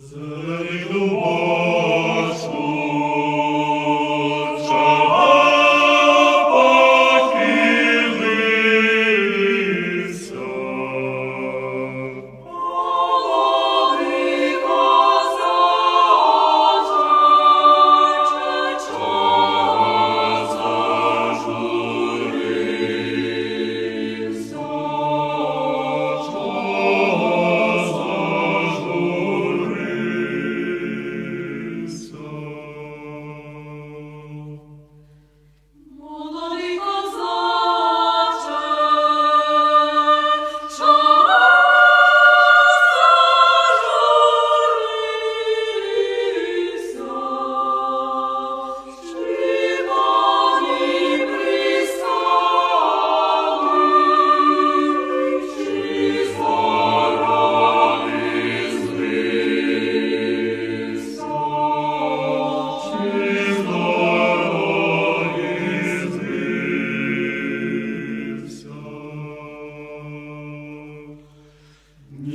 So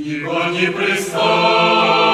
Его не пристанет.